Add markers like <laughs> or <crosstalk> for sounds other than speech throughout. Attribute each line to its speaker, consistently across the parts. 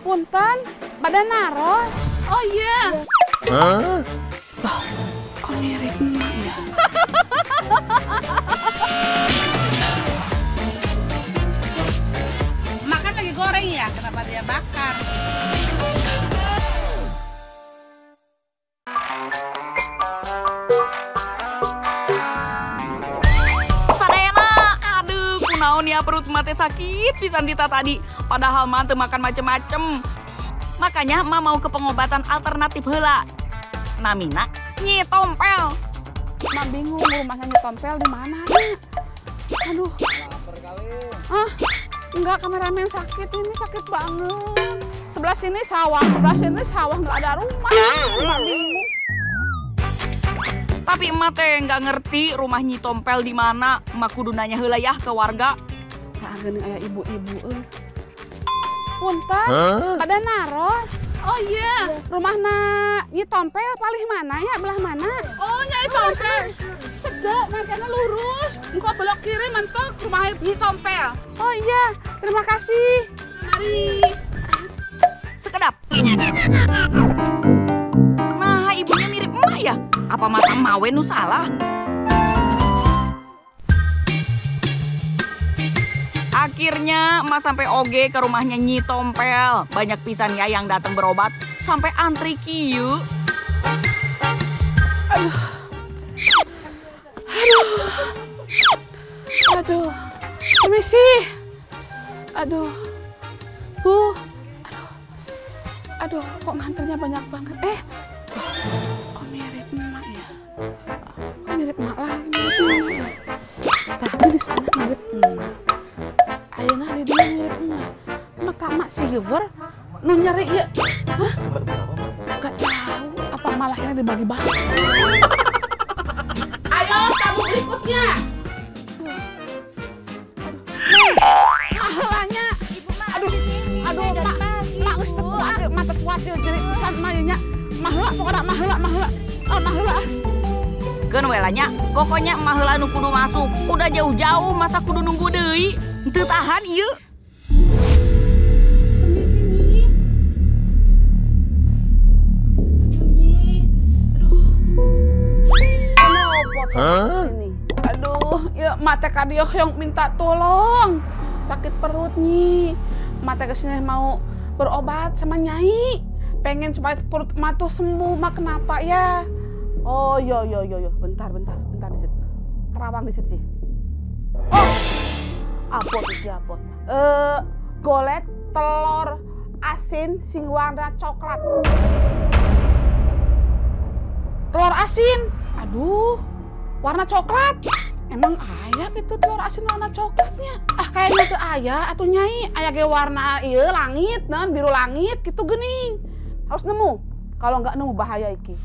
Speaker 1: Punten, badan naros.
Speaker 2: Oh iya.
Speaker 3: Hah?
Speaker 1: Kok mirip emak ya?
Speaker 4: Makan lagi goreng ya, kenapa dia bakar?
Speaker 2: Kunaon ya perut mate sakit pisan Dita tadi. Padahal mah teu makan macem-macem. Makanya mah mau ke pengobatan alternatif heula. Namina Nyi Tompel.
Speaker 1: Mak bingung rumahnya nyetompel di mana. Aduh. Ah, enggak kameramen sakit ini sakit banget. Sebelah sini sawah, sebelah sini sawah nggak ada rumah. Mak bingung.
Speaker 2: Tapi emak teh nggak ngerti rumah Nyi Tompel di mana. Emak kudu nanya heula yah ke warga.
Speaker 1: Nah, geuning aya ibu-ibu euy. Punten,
Speaker 3: Hah?
Speaker 1: pada naros.
Speaker 2: Oh iya.
Speaker 1: Rumahna Nyi Tompel palih mana ya? Belah mana?
Speaker 2: Oh Nyai Tompel.
Speaker 1: Tegak, nantinya lurus. Engkau belok kiri mentok rumah Nyi Tompel. Oh iya, terima kasih. Mari.
Speaker 2: Sekedap. Nah, ibunya mirip emak ya? Apa mata mawe nu salah? Akhirnya emak sampai oge ke rumahnya Nyi Tompel. Banyak pisan ya yang datang berobat sampai antri kieu.
Speaker 1: Aduh, permisi. Aduh, bu, aduh, aduh, kok nganternya banyak banget. Eh, kok mirip emak ya? Kok mirip emak lagi? Tadi di sana mirip emak. Silver, nu nyari ya? Hah? Gak tahu. Apa malah yang dibagi-bagi? <laughs> Ayo, tamu berikutnya. Mahalanya. Aduh, aduh, mak, mak teu kuat, mak kuat yeuh, jadi pisan mah ieu nya. Maheula pokokna maheula, maheula. Ah.
Speaker 2: Keun welanya, pokoknya emak heula nu kudu masuk. Udah jauh-jauh masa kudu nunggu deui. Teu tahan ieu.
Speaker 1: Ya mata kadio yang minta tolong. Sakit perut nih. Mata ke sini mau berobat sama nyai. Pengen supaya perut emak tuh sembuh, mak kenapa ya? Oh, yo yo yo yo, bentar bentar, bentar di situ. Terawang di situ sih. Oh, apot iki apot. Eh, golet telur asin sing warna coklat. Telur asin. Aduh, warna coklat. Emang ayah gitu telur asin warna coklatnya? Ah kayaknya tuh ayah atau nyai ayah ge warna iya langit non biru langit gitu gening. Harus nemu. Kalau nggak nemu bahaya iki.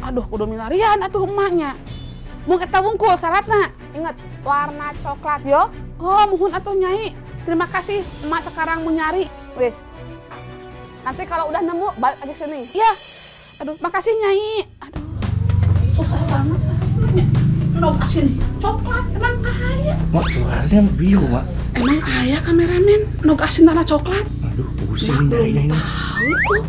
Speaker 1: Aduh, kudu milarian atuh emaknya. Mau kita wungkul syaratnya. Ingat, warna coklat yo. Oh, muhun atuh nyai. Terima kasih, emak sekarang mau nyari. Wis. Nanti kalau udah nemu, balik lagi sini. Ya. Aduh, makasih nyai. Aduh. Susah banget. Nog asin coklat emang ayah.
Speaker 5: Mak, telurnya biru, Mak.
Speaker 1: Emang ayah kameramen nog asin warna coklat.
Speaker 5: Aduh, pusing
Speaker 1: belum
Speaker 5: nyarinya ini.
Speaker 1: tahu tuh.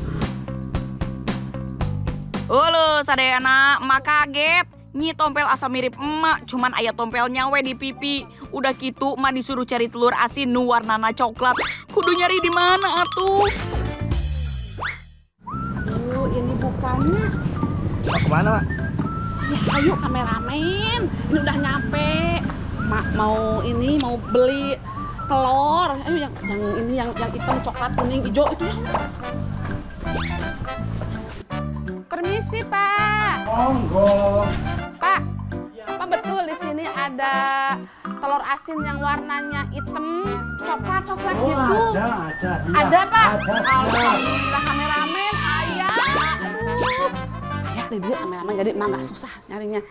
Speaker 2: Halo, sadayana, emak kaget. Nyi tompel asa mirip emak, cuman ayah tompelnya we di pipi. Udah gitu, emak disuruh cari telur asin nu warnana coklat. Kudu nyari di mana atuh?
Speaker 1: Bukannya.
Speaker 5: Mau ke mana, Mak?
Speaker 1: Ya, ayo kameramen. Ini udah nyampe. Mak mau ini mau beli telur. Ayo yang yang ini yang yang hitam coklat kuning hijau itu ya. Permisi Pak.
Speaker 5: Monggo.
Speaker 1: Pak. Pak betul di sini ada telur asin yang warnanya hitam coklat coklat gitu.
Speaker 5: ada, ada. iya.
Speaker 1: Ada Pak.
Speaker 5: Ada.
Speaker 1: Alhamdulillah kameramen. Ayah deh dia kameramen jadi emang nggak susah nyarinya.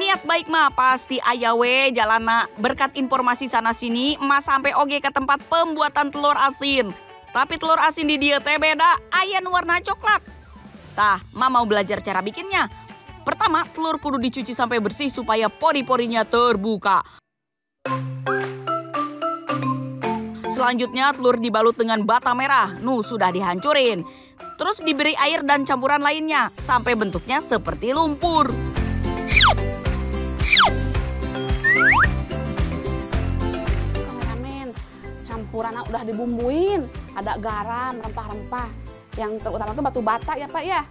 Speaker 2: Niat baik mah pasti aya we jalana. Berkat informasi sana sini, emas sampai oge ke tempat pembuatan telur asin. Tapi telur asin di dia teh beda, aya nu warna coklat. Tah, ma mau belajar cara bikinnya. Pertama, telur kudu dicuci sampai bersih supaya pori-porinya terbuka. Selanjutnya telur dibalut dengan bata merah. Nu sudah dihancurin. Terus diberi air dan campuran lainnya sampai bentuknya seperti lumpur.
Speaker 1: Kameramen, campuran udah dibumbuin. Ada garam, rempah-rempah. Yang terutama itu batu bata ya Pak ya.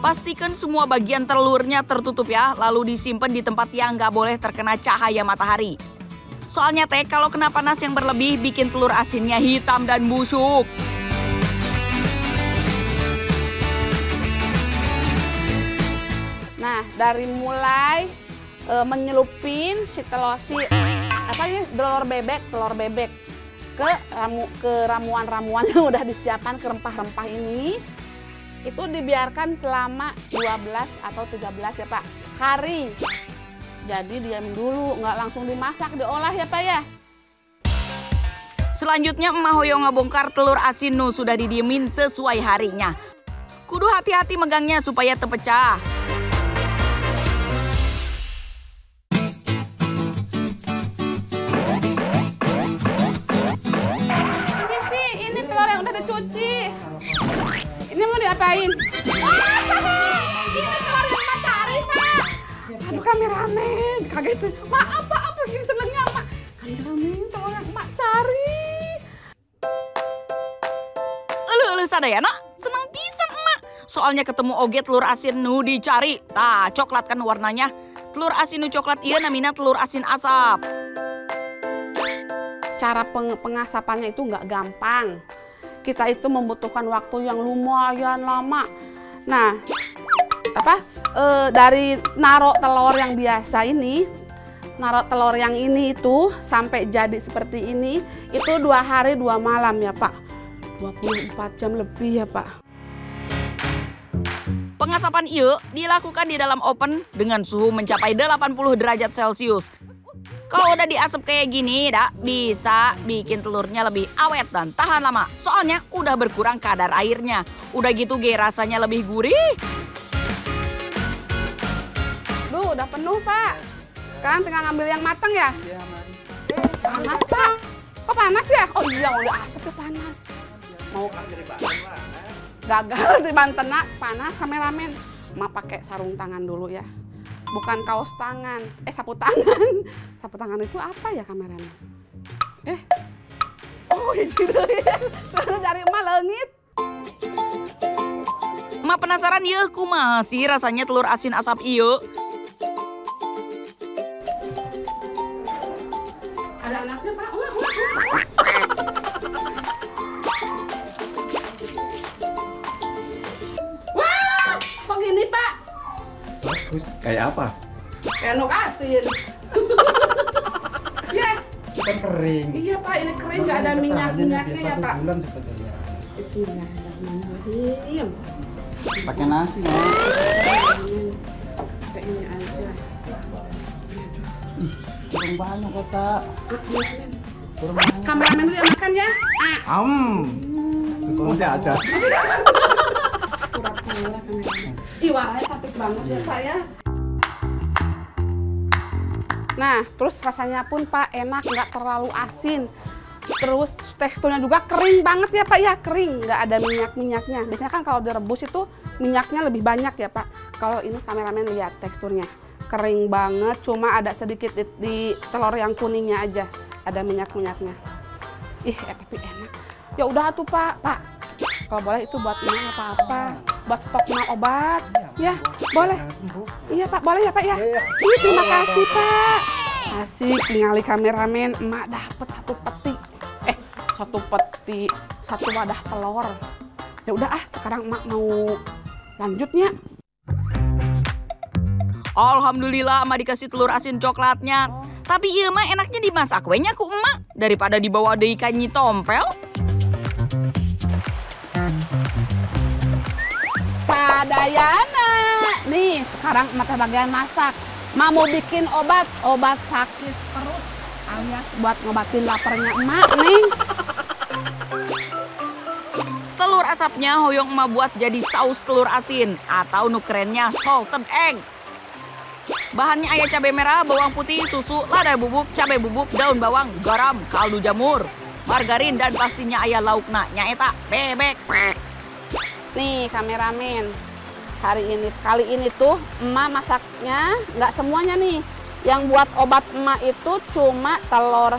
Speaker 2: Pastikan semua bagian telurnya tertutup ya, lalu disimpan di tempat yang nggak boleh terkena cahaya matahari. Soalnya teh kalau kena panas yang berlebih bikin telur asinnya hitam dan busuk.
Speaker 1: Nah, dari mulai e, menyelupin si telur si apa ini telur bebek, telur bebek ke ramu ke ramuan-ramuan <laughs> yang udah disiapkan ke rempah-rempah ini itu dibiarkan selama 12 atau 13 ya Pak hari. Jadi diam dulu, nggak langsung dimasak, diolah ya Pak ya.
Speaker 2: Selanjutnya Emak Hoyong ngebongkar telur asin nu sudah didiemin sesuai harinya. Kudu hati-hati megangnya supaya terpecah.
Speaker 1: Ini sih, ini telur yang udah dicuci. Ini mau diapain? Aduh, kameramen. Kaget. Maaf, Pak. Apa yang senengnya, Mak? Kameramen, telur yang Mak cari.
Speaker 2: Elu elu sadayana, senang pisan emak. Soalnya ketemu oge telur asin nu dicari. Tah, coklat kan warnanya. Telur asin nu coklat iya namina telur asin asap.
Speaker 1: Cara peng- pengasapannya itu nggak gampang. Kita itu membutuhkan waktu yang lumayan lama. Nah, apa eh, dari narok telur yang biasa ini, narok telur yang ini itu sampai jadi seperti ini, itu dua hari dua malam ya Pak. 24 jam lebih ya Pak.
Speaker 2: Pengasapan iya dilakukan di dalam oven dengan suhu mencapai 80 derajat Celcius. Kalau udah diasap kayak gini, dak bisa bikin telurnya lebih awet dan tahan lama. Soalnya udah berkurang kadar airnya. Udah gitu ge rasanya lebih gurih.
Speaker 1: Udah penuh Pak. Sekarang tinggal ngambil yang matang ya? Panas Pak. Kok panas ya? Oh iya, udah asapnya panas. Mau gagal di Banten nak, panas kameramen. Ma pakai sarung tangan dulu ya. Bukan kaos tangan, eh sapu tangan. <laughs> Sapu tangan itu apa ya kameramen? Eh, oh iya gitu ya. Terus dari emak leungit.
Speaker 2: Emak penasaran ya kumaha sih rasanya telur asin asap iyo?
Speaker 1: Wah, kok gini Pak?
Speaker 5: Bagus. Kayak apa?
Speaker 1: Kayak nuk asin. <laughs> ya,
Speaker 5: Kan kering.
Speaker 1: iya Pak, ini kering nggak ada minyak-minyaknya ya Pak.
Speaker 5: bulan sebetulnya.
Speaker 1: Bismillahirrahmanirrahim.
Speaker 5: Pakai nasi ya.
Speaker 1: Kayak ini aja.
Speaker 5: Kurang banyak kata. Kurang banyak.
Speaker 1: Kameramen yang makan ya. Ah,
Speaker 5: Am. Itu masih ada. <laughs>
Speaker 1: cantik banget ya Pak ya. Nah, terus rasanya pun Pak enak, nggak terlalu asin. Terus teksturnya juga kering banget ya Pak ya, kering, nggak ada minyak-minyaknya. Biasanya kan kalau direbus itu minyaknya lebih banyak ya Pak. Kalau ini kameramen lihat teksturnya, kering banget, cuma ada sedikit di, di telur yang kuningnya aja, ada minyak-minyaknya. Ih, eh, tapi enak. Ya udah tuh Pak, Pak. Kalau boleh itu buat ini apa-apa, buat stok emak obat. Ya, boleh. Iya Pak, boleh ya Pak ya? Ini terima kasih Pak. Asik, tinggali kameramen, emak dapat satu peti. Eh, satu peti, satu wadah telur. Ya udah ah, sekarang emak mau lanjutnya.
Speaker 2: Alhamdulillah emak dikasih telur asin coklatnya. Tapi iya mah enaknya dimasak wenya ku emak daripada dibawa deui ka Nyi tompel.
Speaker 1: Sadayana. Nih, sekarang emak bagian masak. Emak mau bikin obat, obat sakit perut alias buat ngobatin laparnya emak nih.
Speaker 2: Telur asapnya hoyong emak buat jadi saus telur asin atau nu kerennya salted egg. Bahannya ayah cabai merah, bawang putih, susu, lada bubuk, cabai bubuk, daun bawang, garam, kaldu jamur, margarin, dan pastinya ayah laukna nyaeta bebek.
Speaker 1: Nih kameramen, hari ini kali ini tuh emak masaknya nggak semuanya nih. Yang buat obat emak itu cuma telur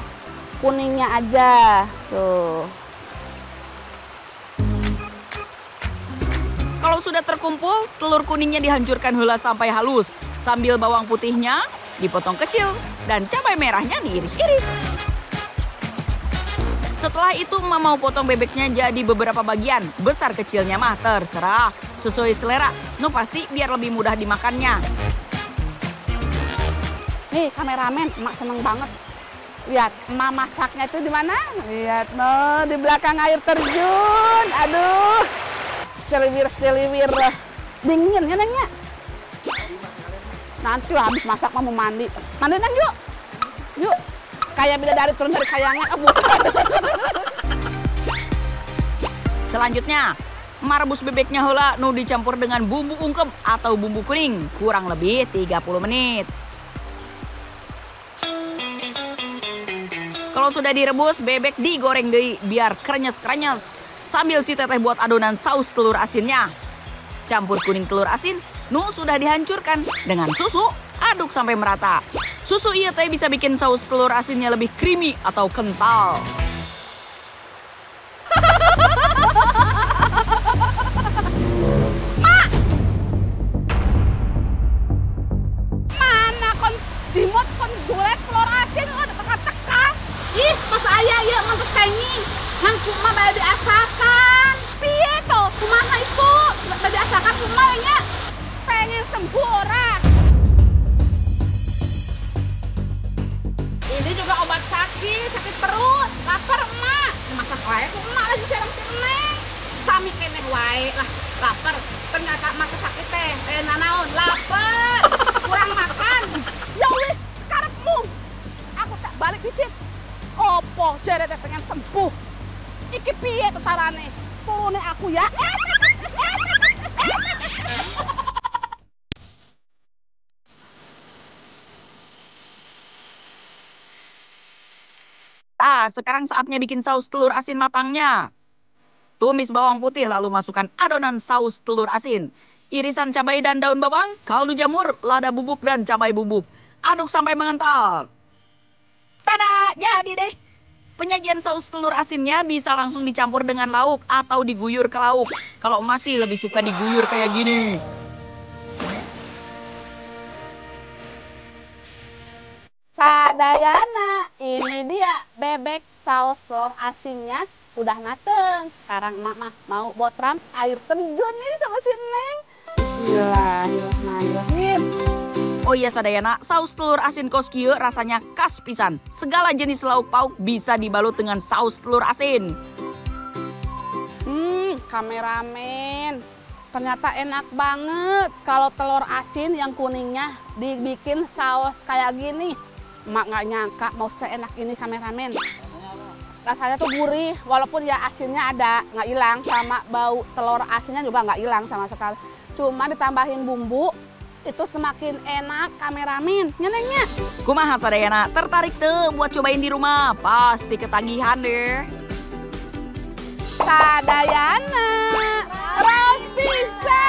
Speaker 1: kuningnya aja. Tuh.
Speaker 2: Kalau sudah terkumpul, telur kuningnya dihancurkan hela sampai halus. Sambil bawang putihnya dipotong kecil dan cabai merahnya diiris-iris. Setelah itu emak mau potong bebeknya jadi beberapa bagian. Besar kecilnya mah terserah. Sesuai selera. No pasti biar lebih mudah dimakannya.
Speaker 1: Nih kameramen, emak seneng banget. Lihat, emak masaknya itu di mana? Lihat, no, di belakang air terjun. Aduh, seliwir-seliwir. Dingin ya, Neng, ya? Nanti lah habis masak mau mandi. Mandi, Neng, yuk. Yuk. Kayak bidadari turun dari kayangan. Oh, bukan. <laughs>
Speaker 2: Selanjutnya, emak rebus bebeknya hela nu dicampur dengan bumbu ungkep atau bumbu kuning. Kurang lebih 30 menit. Kalau sudah direbus, bebek digoreng deh biar krenyes-krenyes. Sambil si teteh buat adonan saus telur asinnya. Campur kuning telur asin, nu sudah dihancurkan dengan susu, aduk sampai merata. Susu iya teh bisa bikin saus telur asinnya lebih creamy atau kental.
Speaker 1: Perut, lapar emak. Masak wae ku emak lagi serem si Neng. Sami keneh wae lah, lapar. Ternyata emak sakit teh, eh nanaon, lapar. Kurang makan. Ya wis, karepmu. Aku tak balik di sini. Opo, jere pengen sembuh. Iki piye tetarane? Turune aku ya.
Speaker 2: Sekarang saatnya bikin saus telur asin matangnya. Tumis bawang putih lalu masukkan adonan saus telur asin. Irisan cabai dan daun bawang, kaldu jamur, lada bubuk dan cabai bubuk. Aduk sampai mengental. Tada, jadi deh. Penyajian saus telur asinnya bisa langsung dicampur dengan lauk atau diguyur ke lauk. Kalau masih lebih suka diguyur kayak gini.
Speaker 1: Sadayana, ini dia bebek saus telur asinnya udah mateng. Sekarang emak mah mau botram air terjun ini sama si Neng. Bismillahirrahmanirrahim.
Speaker 2: Oh iya Sadayana, saus telur asin koskieu rasanya khas pisan. Segala jenis lauk pauk bisa dibalut dengan saus telur asin.
Speaker 1: Hmm, kameramen. Ternyata enak banget kalau telur asin yang kuningnya dibikin saus kayak gini. Mak nggak nyangka mau seenak ini kameramen. Rasanya tuh gurih, walaupun ya asinnya ada, nggak hilang sama bau telur asinnya juga nggak hilang sama sekali. Cuma ditambahin bumbu, itu semakin enak kameramen. Nyenengnya.
Speaker 2: Kumaha Sadayana, tertarik tuh buat cobain di rumah? Pasti ketagihan deh.
Speaker 1: Sadayana, Ros pisan.